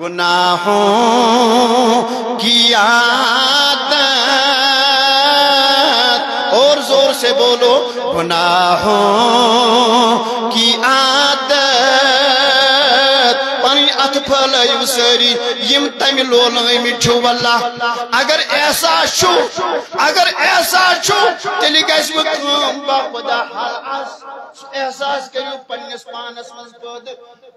گناہوں کی عادت۔ اور زور سے بولو، گناہوں کی عادت۔ پنی اتفل یسری یم تم لولن مٹھو واللہ۔ اگر ایسا چھو اگر ایسا چھو تیلی گیس میں با خدا۔ حال آس احساس کریو پنیس پانس مز پد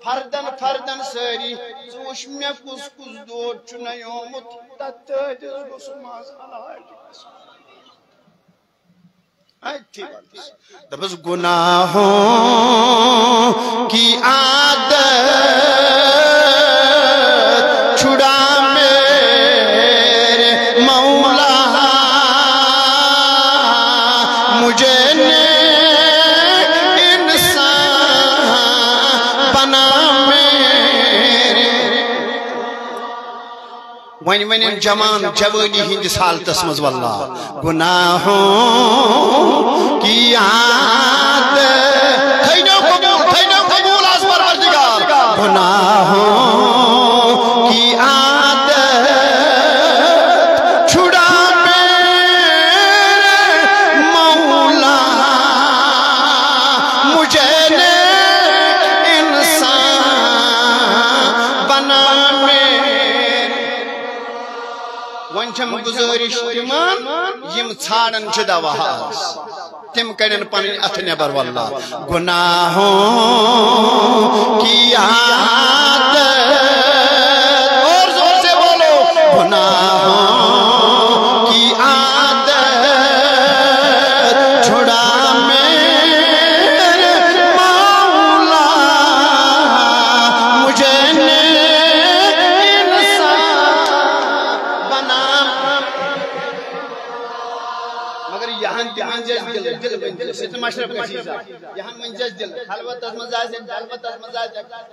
فردن فردن ساری سوش میں کس کس دور چھ نیومت تت تجز گوس ماز دبس گناہوں کی عادت۔ ون ون جوان جوانی ہندس حالتس مز واللہ۔ گناہوں کی قبول قبول گناہ چھ دواہاس تم کرن پنن اتھ نیبر واللہ۔ گناہوں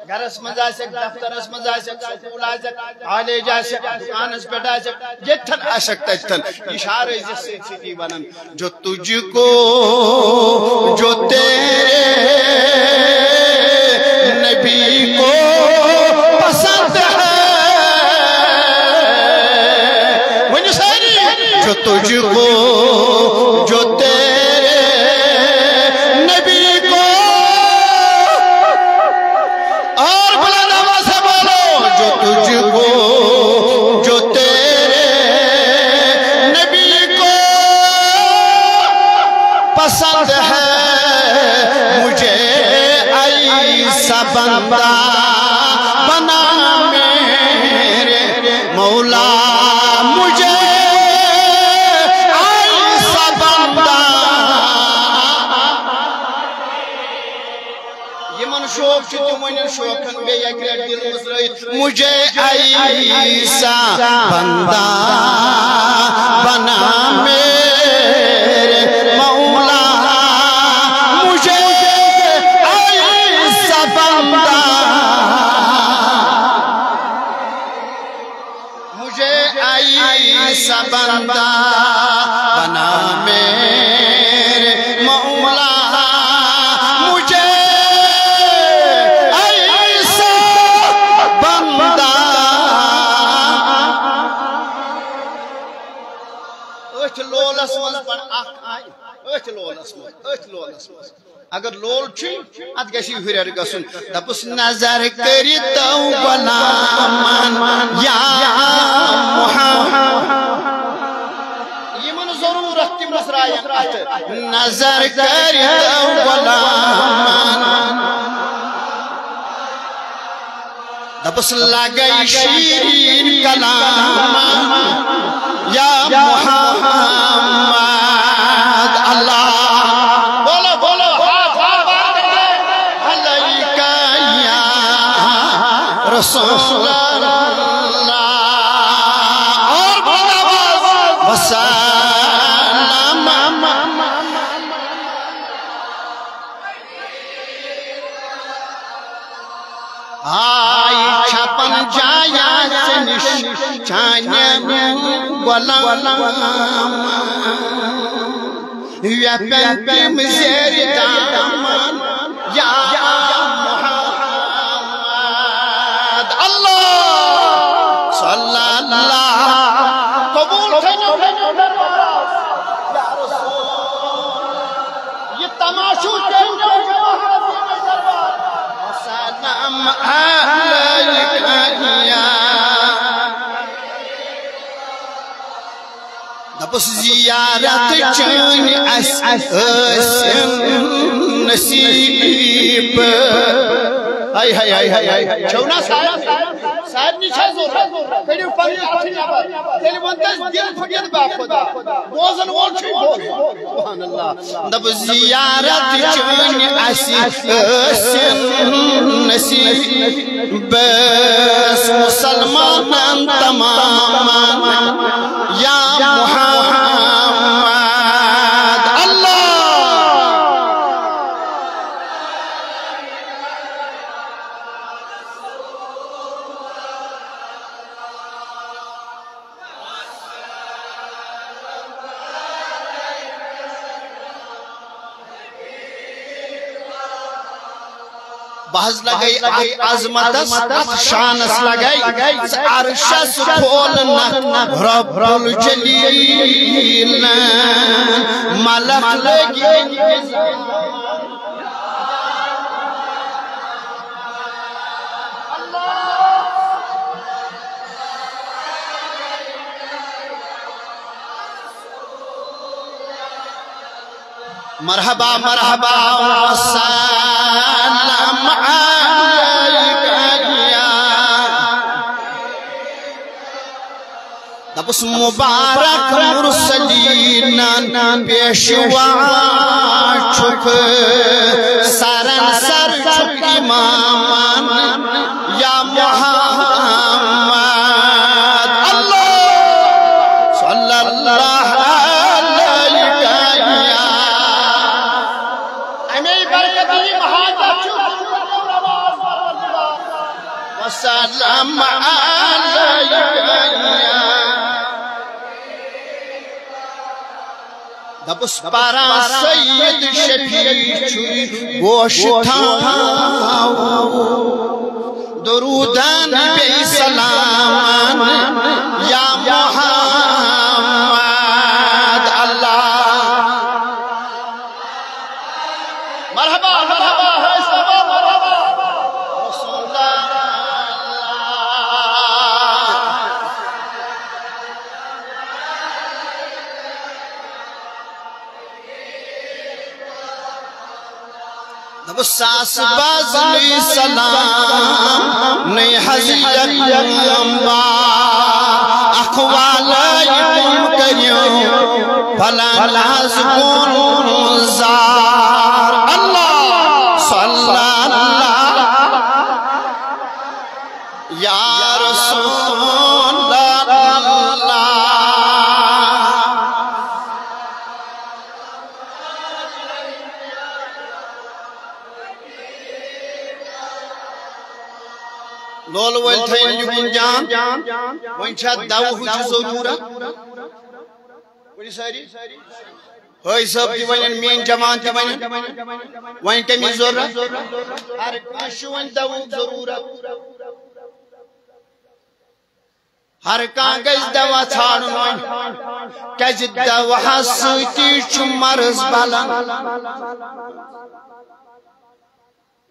گرس مزا مز دفتر اس مزا آسک سکول آسک کالیج آسک دکانس پہ آسک جتن آسک اشار ہے جس سے سیدھی بنن۔ جو تجھ کو، جو تیرے نبی کو پسند ہے، جو تجھ کو اگر لول چھو ات گشی ہریر گسن دپس نظر کری تو بنا من، یا محمد۔ یمن ضرورت تم رائے نظر کر تو بنا من۔ دبس لگئی شیرین کلام۔ یا محمد۔ Yap yap yap zerdan دپس زیارت چین اس اسم نصیب ہائی ہائی ہائی ہائی ہائی چھونا صاحب صاحب نیچھے زور کڑیو پنی اتنی نبر تیلی ونتس دل پھٹیت با خدا۔ بوزن وول چھوئی بوز سبحان اللہ۔ دب زیارت چون اسی اسن نسی بس مسلمان تماما بحث لگئی ات عظمتس ات شانس لگئی عرشس کھولنا رب الجلیل ملک لگی مرحبا مرحبا سلام علیک یا مرسلین پیشوا چھپ سرن سر چھپ امامان دپس پارا سید شفیع چوی گوش تھا درودان بی سلامان یا محمد اللہ۔ مرحبا مرحبا۔ ساس باز بازلی سلام نی حضیت یمبا اخوالایکم کریو ناز کون زار جان وین چھا دو ہچ ضرورت ساری۔ ہائی صاحب تی ونن مین جوان تی ونن وین کمی ضرورت ہر کانش ون دو ضرورت ہر کان گز دوا ژھانڈن وین کیازِ دوا سۭتی چھُ مرض بلان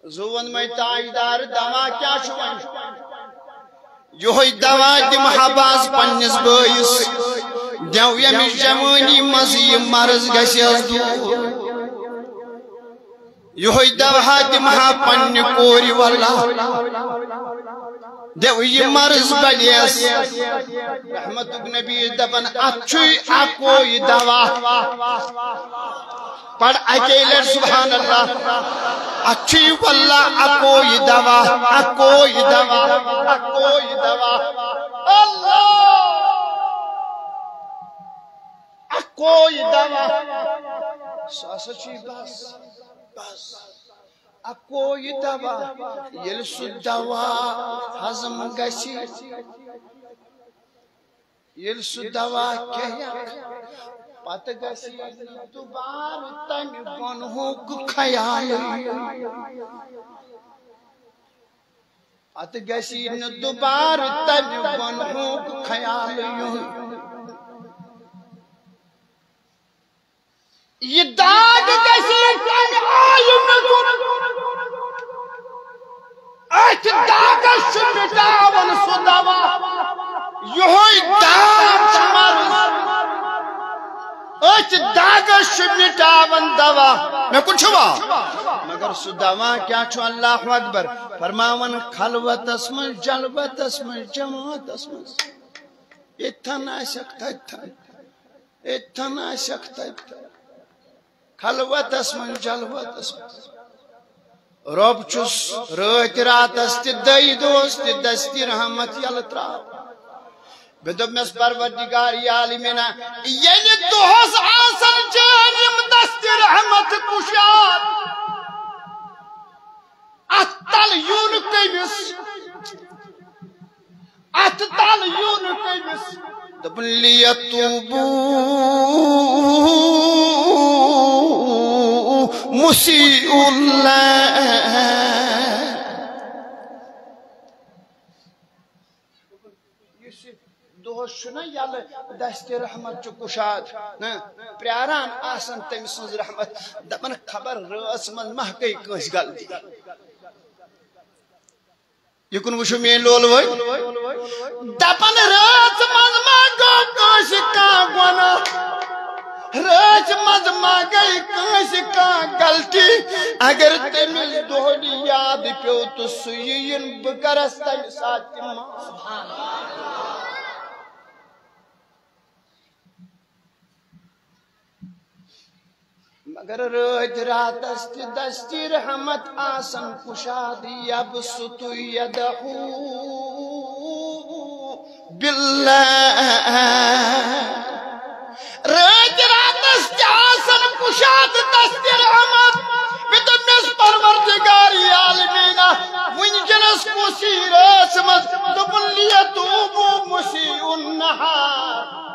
زون میں تاجدار دوا کیا چھُ وۄنۍ یہوے دوا دم حباز پننس بٲیس دو یمس جوانی مز یہ مرض گژھٮ۪س دوٗر یہوے دوا دم ہا پننہِ کورِ واللہ دو یہ مرض بلیس رحمتک نبی دپن ات چھُے اکوے دوا پڑھ اکیلے سبحان اللہ اچھی واللہ، اکوئی دوا اکوئی دوا اکوئی دوا۔ اللہ! اکوئی دوا۔ ساسا چی بس بس۔ اکوئی دوا۔ یل سو دوا۔ حزم گسی یل سو دوا کیا پت گسی دوبار تم گنہوک خیال پت گسی دوبار تم گنہوک خیال یہ داغ گسی گسی کمی آئی نکن ات داغس چھ سو دوا یہوی داغ چھ مرض ات داغس چھ دوا۔ میں کچھ وا مگر سو دوا کیا چھو اللہ اکبر؟ فرماون، خلوت اسم جلوت اسم جماعت اسم اتھن آسک تتھن اتھن آسک تتھن خلوت اسم جلوت اسم رب چس، رات راتس تہ دئی دوس تہ دستی رحمت یل ترا بہ دپ مس پروردگار عالمینا یل یعنی دوس آسن جانم دستی رحمت کشاد اتل یون کمس اتل یون کمس دپن لیتوبو مسیء اللہ دہس یل دست رحمت چ کشاد پیاران آسان تم سن رحمت دپن خبر رس من مہ گئی کنس غلطی یکن وچھو مین لول وے دپن رات من ما گو کنس کا گنا رات مز ما گئی کنس کا غلطی اگر تمس دہلی یاد پیو تو سین بکرس تم سات سبحان اللہ۔ مگر رج راتست دست رحمت آسن اب ستو یدهو بالله رج راتست آسن کشاد دست رحمت بدم نس پروردگار عالمینا ونجلس مسیر اسمت دبن لیتوبو مسی النهار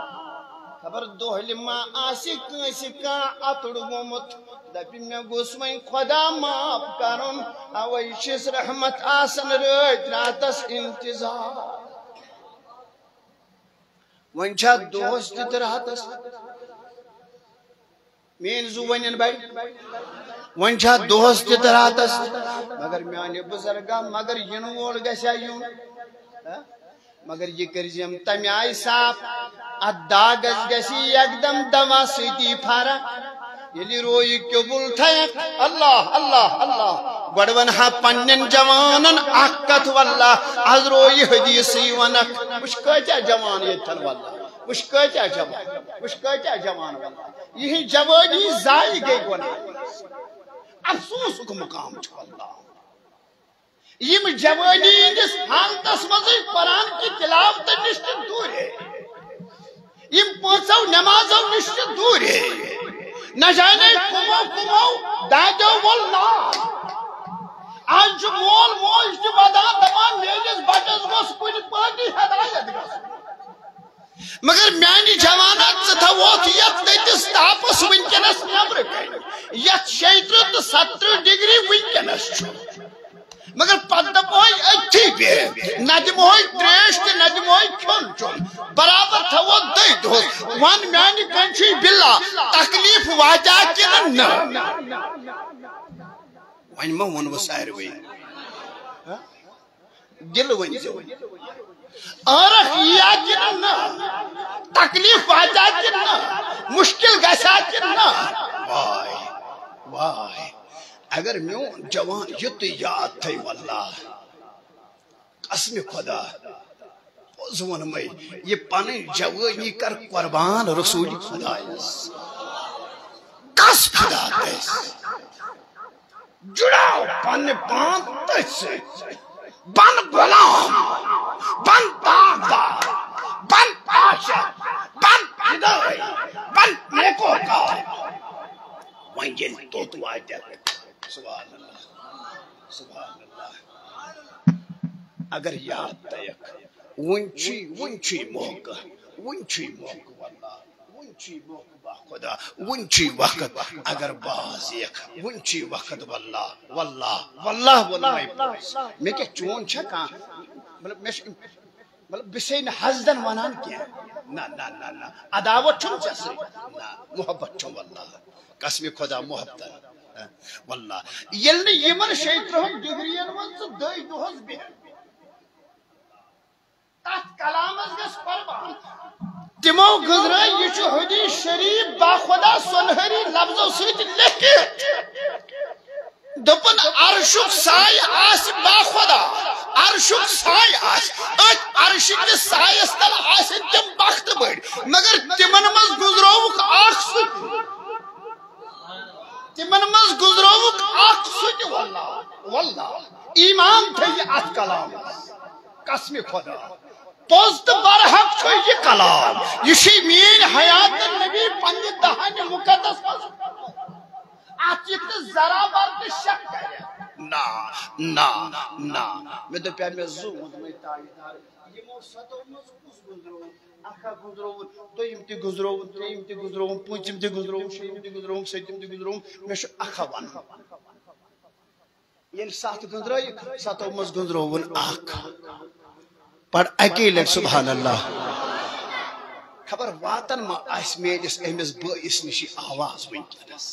خبر دہل ما آسی کنسی کان اتڑ گومت دپی میں گوس وین خدا معاف کرن اوی شس رحمت آسن رات راتس انتظار ون چھا دوس تہ راتس مین زو ونن بڑ ون چھا دوس تہ راتس مگر میانہ بزرگا مگر ین وول گسیا یون ہاں مگر یہ کرزیم تمہ آئی صاف ات داغس گسی یکدم دوا سیتی فرق یلی روی قبول تھیک اللہ اللہ اللہ۔ گوڑ ونہا پنن جوانن اکت واللہ۔ از روی حدیثی ونک مش کچا جوان یتن واللہ۔ مش کچا جوان۔ مش کچا جوان واللہ۔ یہ جوانی زائی گئی گونا افسوس کو مقام چھو اللہ۔ یم جوانی ہندس حالتس مز قرآن کی تلاوت نش دور ہے۔ یم پانچو نمازو نش دور ہے۔ نہ جانے کمو کمو دادو واللہ۔ آج مول موج تہ ودان دپان میٲنِس بچس گوٚژھ کُنہِ پٲٹھۍ ہدایت گژھُن مگر میانہِ جوانات ژٕ تھاووتھ یتھ تٔتِس تاپس ونکیٚنس نیبرٕ کنہِ یتھ شیٚیہِ ترٕہ تہٕ ستترٕہ ڈگری ونکیٚنس چھُ مگر پتہ دپوی اتھی پہ نہ دموی تریش تہ نہ دموی کھن چون برابر تھو دئی دہس ون میانی کنچی بلا۔ تکلیف واجا کن نہ۔ ون ما ون وسائر وی دل ون زو ارخ یا کن نہ۔ تکلیف واجا کن نہ۔ مشکل گسا کن نہ۔ وای وای اگر میون جوان یت یاد تھی واللہ، قسم خدا زون میں یہ پن جوانی کر قربان رسول خدا کس خدا تیس جڑاو پن پان تیس، بن غلام، بن داغدار بن پاشا بن ہدای بن نیکو کار وہیں یہ تو تو آئے سبحان اللہ سبحان اللہ۔ اگر یاد تیک ونچی ونچی موقع ونچی موقع واللہ ونچی موقع با خدا ونچی وقت۔ اگر باز یک ونچی وقت واللہ واللہ واللہ واللہ۔ میں کہ چون چھکا مطلب میں مطلب بسین حزدن ونان کیا؟ نا نا نا نا۔ عداوت چھن چسی نا، محبت چھن واللہ۔ قسم خدا، محبت۔ واللہ۔ یل نہ یمن شیطرہم ڈگرین من تو دئی دہس بہن تات کلامس گس قربان تمو گزرا یہ چھ حدیث شریف با خدا سنہری لفظو سۭتۍ لیکھِتھ دپن عرشک سائے آس با خدا۔ عرشک سائے آس۔ ات عرش کس سائس تل آس تم بخت بڑ مگر تمن مز گزروک اخ سٹ تمن مز گزروک اخ سٹ والله والله ایمان تھی ات کلام قسم خدا۔ پوست برحق چھو یہ کلام۔ یہ چھ مین حیات نبی پنہ دہن مقدس مز اتھ ذرا بر تہ شک کرے نا نا نا میں دپیا میں زو میں تاجدار یمو ستو مز کس گزرو اکھا گزرو دویم تہ گزرو تریم تہ گزرو پونچم تہ گزرو شیم تہ گزرو ستم تہ گزرو میں چھ اکھا ون یل سات گزرو ستو مز گزرو ون اکھ پڑ اکیلے سبحان اللہ خبر واتن ما آس میس امس بس نش آواز ونکس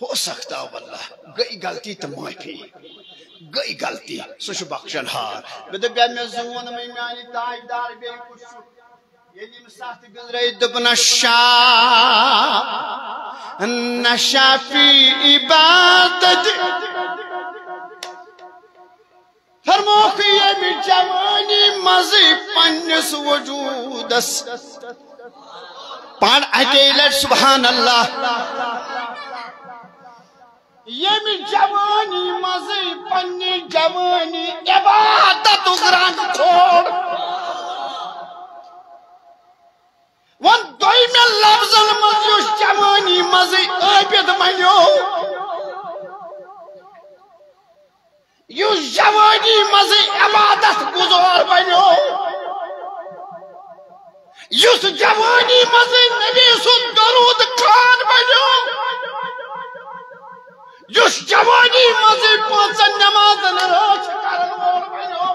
ہو سکتا واللہ گئی غلطی تو معافی گئی غلطی سہ بخشن ہار میں دپ میں زون میں میانی تاجدار بے یعنی کچھ یلی ساتھ گزرے دپ نشا نشا فی عبادت۔ فرموک یہ بھی جوانی مزی پنس وجودس پان اکیلے سبحان اللہ یم جوانی مزی پنی جوانی عبادت رنگ کھوڑ۔ یوش جوانی مزی عبادت گزار بنیو یوس جوانی مزی نبی سن درود خان بنیو یس جوانی مزے پانچن نمازن راچ کرن وول بنو۔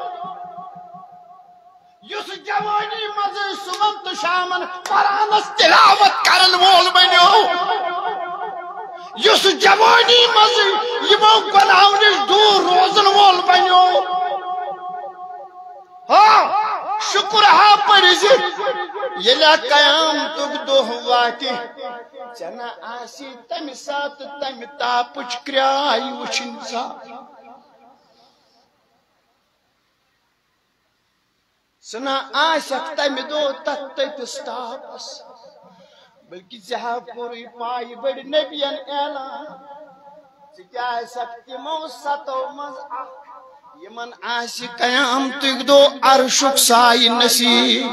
یس جوانی مزے صبح تو شامن قرآنس تلاوت کرن وول بنو۔ یس جوانی مزے یمو گناہو نش دور روزن وول بنو ہاں شکر ہا پرز جی۔ یلا قیام تک دو واتی چنا آسی تم سات تم تاپچ کریائی وچن سا۔ سنا آسک تم دو تت تتس تاپس بلکہ زہا پوری پائی بڑی نبیان اعلان۔ کیا سکتی مو ستو مز یمن آسی قیام تک دو عرشک سائی نصیب۔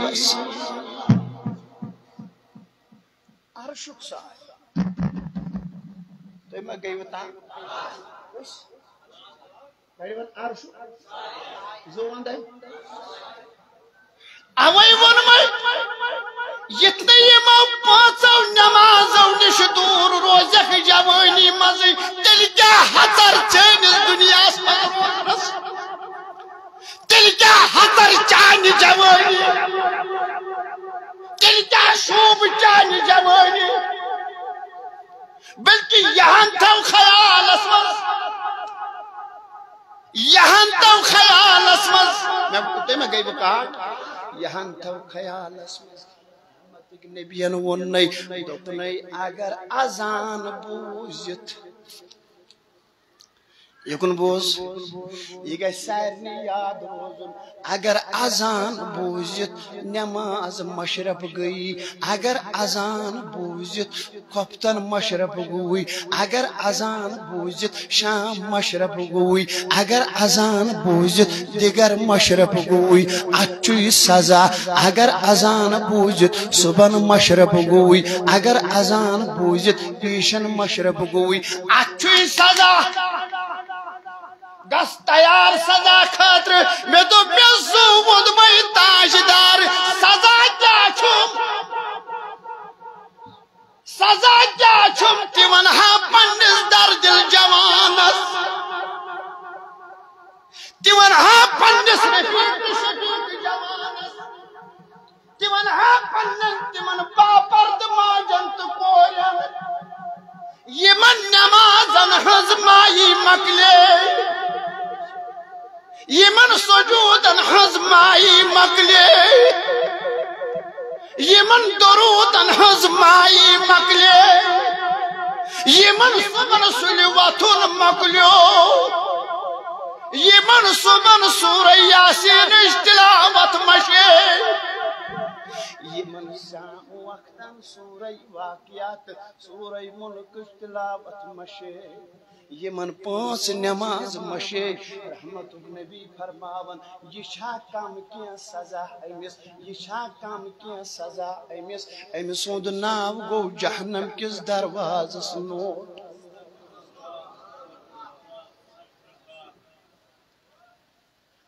عرشک سائی تو میں گئی بتا زوان اوئی ون میں یتنے یمو پانچو نمازو نش دور روزک جوانی مزی تل کیا حضر چینس دنیا سمجھ تل کیا حضر چانی جوانی۔ تل کیا شوب چانی جوانی۔ بلکہ یہاں تھو خیال اسمز۔ یہاں تھو خیال اسمز۔ میں کتے میں گئی بکاٹ یہاں تھو خیال اسمز نبیان ون نئی دوپنئی اگر ازان بوزت یکن بوز یہ گئی سارنی یاد روزن اگر ازان بوزت نماز مشرف گئی اگر ازان بوزت کپتن مشرف گوئی اگر ازان بوزت شام مشرف گوئی اگر ازان بوزت دیگر مشرف گوئی اچوی سزا اگر ازان بوزت صبح مشرف گوئی اگر ازان بوزت پیشن مشرف گوئی اچوی سزا گس تیار سزا خاطر میں تو پیسو مد میں تاجدار، سزا کیا چھم؟ سزا کیا چھم تمن ہا پنس در دل جوانس تمن ہا پنس رفیق شفیق جوانس تمن ہا پنن تمن باپرد ماجن تو کورن یمن نمازن ہز مائی مکلے۔ یمن سجودن ہز مائی مکلے۔ یمن درودن ہز مائی مکلے۔ یمن صبن سلی وطن مکلیو۔ یمن صبن سورہ یاسین تلاوت مشے۔ یمن شام وقتن سورہ واقعات سورہ ملک تلاوت مشے۔ یمن پانچ نماز مشے، رحمت النبی فرماون، یہ چھا کم کیا سزا امس یہ چھا کم کیا سزا امس امس سند ناو گو جہنم کس دروازس نوٹ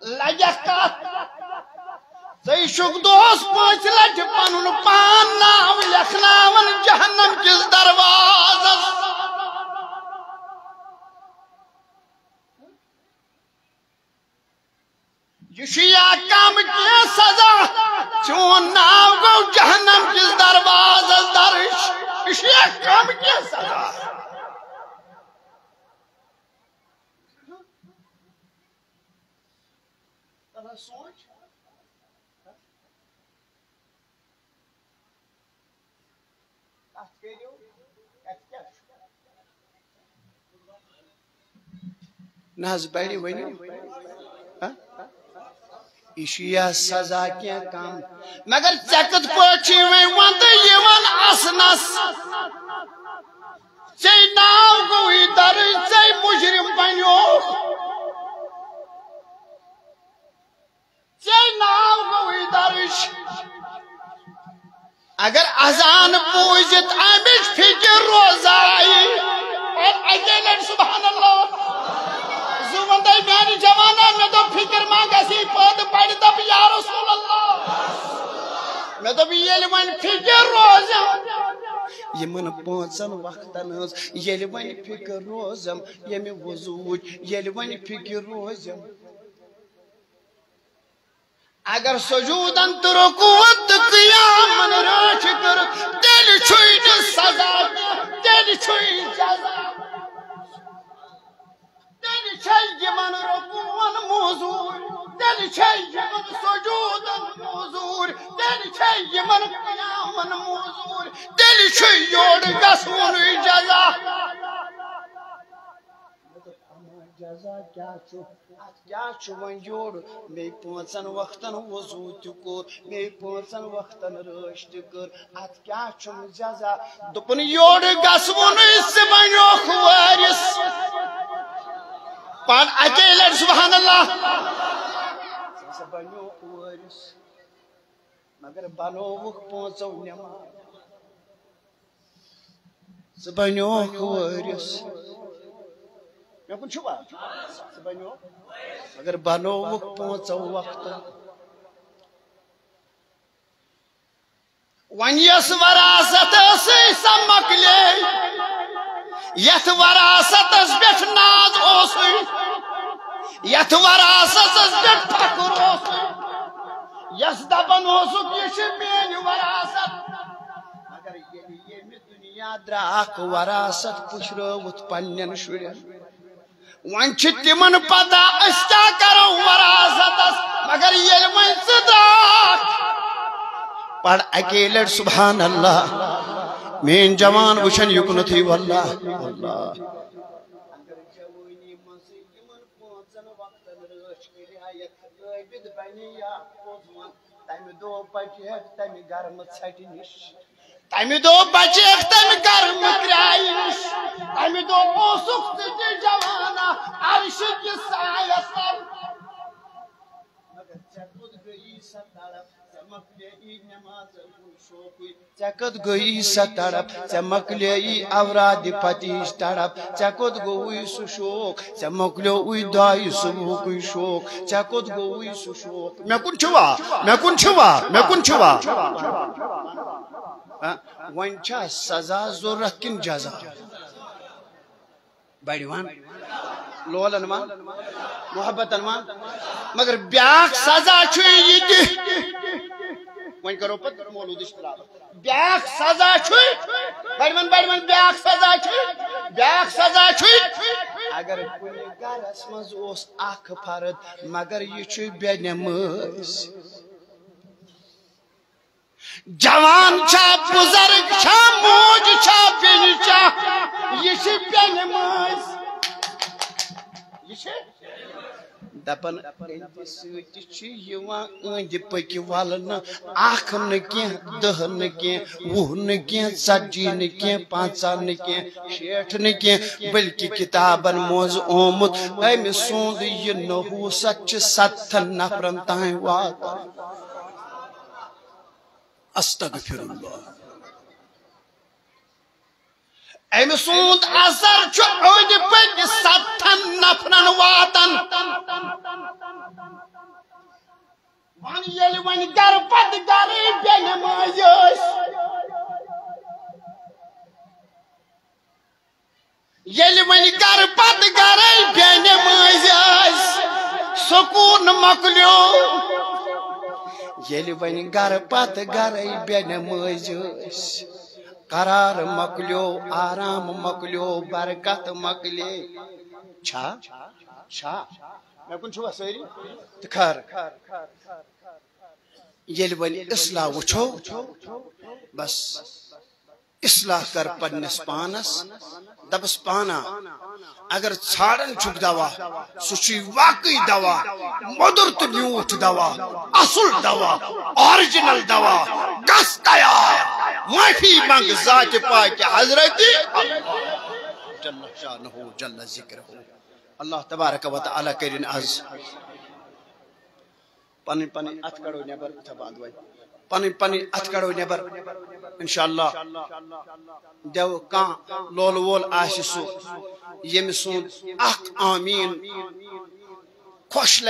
لجک ژے چھُکھ دۄہس پانٛژِ لٹہِ پنُن پان ناو لیکھناوان جہنم کِس دروازس۔ یا کم کینٛہہ سزا چون ناو گوٚو جہنم کِس دروازس درٕج یہ چھُ یا کم کینٛہہ سزا سوچ نہ حظ بڑی ؤنِو یہ سزا کی کم مگر ژےٚ کِتھ پٲٹھۍ اسنس ژےٚ ناو گوٚوٕے درٕج ژےٚ مُجرم بنیوکھ ژےٚ ناو گوٚوٕے درٕج اگر اذان بوٗزِتھ امِچ فکر روزایہِ اور اکے لٹہِ سبحان اللہ زٕ وندے میانہِ جوانا مےٚ دوٚپ فکر ما گژھی پٲدٕ پرِ دپ یا رسول اللہ۔ مےٚ دوٚپ ییٚلہِ وۄنۍ فکر روزم۔ یمن پانژن وقتن ہٕنٛز ییٚلہِ وۄنۍ فکر روزم۔ ییٚمہِ وضوٗچ ییٚلہِ وۄنۍ فکر روزم۔ اگر سجودن تو رکوت قیامن راچ کر۔ دل چھوئی نہ سزا۔ دل چھوئی جزا۔ دل چھئی یمن رکوان موزور دل چھئی یمن سجودن موزور دل چھئی یمن قیامن موزور دل چھئی یوڑ گسون جزا جزا. کیا چھو کیا چھو ون جوڑ. میں پانچن وقتن وضو تہ کور. میں پانچن وقتن رش تہ کر ات کیا چھو جزا. دپن یوڑ گسون اس بنو خوارس پان اکے لڑ سبحان اللہ. بنو خوارس مگر بنو پانچو نماز بنو خوارس مے کن چھوا سہ بنو اگر بنوک پانچو وقت ون یس وراثت سی سا مکلے یت وراثت پہ ناز اوسے یت وراثت پہ فخر اوسے یس دپان اوسک یہ میان وراثت مگر یہ دنیا دراک وراثت پشروت پنن شرین ون تمن پتہ اس کیا کرو وراثت مگر یل ون ثداک پڑھ اکی لٹ سبحان اللہ۔ مین جوان وچھن یکنتھی واللہ واللہ۔ دو بچہ تمہ گرم ژھٹہ نش تمہ دو بچہ تمہ گرم کرایہ نش تمہ دو اوسک تہ جوانا عرش کی سایہ مگر چکت گئی ستڑپ چمکلے نماز شوقی چکت گئی ستڑپ چمکلے اوراد پتیش تڑپ چکت گوئی سو شوق چمکلو اوی دائی صبح کوئی شوق. چکت گوئی سو شوق. میں کن چھوا؟ میں کن چھوا؟ میں کن چھوا؟ ہاں؟ ون چھا سزا ضرورت کن جزا؟ بڑیوان لولن مان محبتن مان مگر بیاکھ سزا چھو یہ تہ ون کرو پت مولود اشتراک بیاکھ سزا چھو بڑمن بڑمن بیاکھ سزا چھ بیاکھ سزا چھ اگر کُنہِ گرس منٛز اوس اکھ فرد، مگر یہِ چھُ بے نمٲز۔ جوان چھا، بزرگ چھا، موج چھا بیٚنہِ چھا، یہِ چھِ بے نمٲز۔ یہِ چھِ دپن أنٛدِ سۭتۍ چھِ یِوان أنٛدۍ پٔکۍ ولنہٕ اکھ نہٕ کینٛہہ، دہ نہٕ کینٛہہ، وُہ نہٕ کینٛہہ، ژتجی نہٕ کینٛہہ، پنژاہ نہٕ کینٛہہ، شیٹھ نہٕ کینٛہہ، بلکہِ کِتابن منٛز آمُت أمۍ سُنٛد یہِ نحوٗست چھِ ستن نفرن تام واتان۔ استغفر اللہ۔ أمۍ سُنٛد اثر چھُ أنٛدۍ ستن نفرن واتان وۄنۍ ییٚلہِ وۄنۍ گرٕ پتہٕ گرٕے بے نمٲزۍ ٲسۍ ییٚلہِ وۄنۍ گرٕ پتہٕ گرٕے بے نمٲزۍ ٲسۍ سکوٗن مۄکلیو ییٚلہِ وۄنۍ گرٕ پتہٕ گرٕے قرار مۄکلیو آرام مۄکلیو برکت مۄکلے چھا؟ چھا؟ مےٚ کُن چھُوا سٲری تہٕ خٲر ییٚلہِ اصلاح وٕچھو۔ بس اصلاح کر پننس پانس دپس پانا۔ اگر ژھانڈان چھُکھ دوا سُہ چھُے واقعی دوا مۄدُر تہٕ میوٗٹھ دوا، اصل دوا آرجنل دوا گژھ تیار؟ معافی منگ ذات پاک حضرت جل شانہ جل ذکرہ اللہ تبارک و تعالی کرن از پن پن ات کڑو نبر تھا باند وای پن پن ات کڑو نبر۔ انشاءاللہ۔ دیو کان لول وول آسی سو یم سون اخ آمین۔ خوش لگ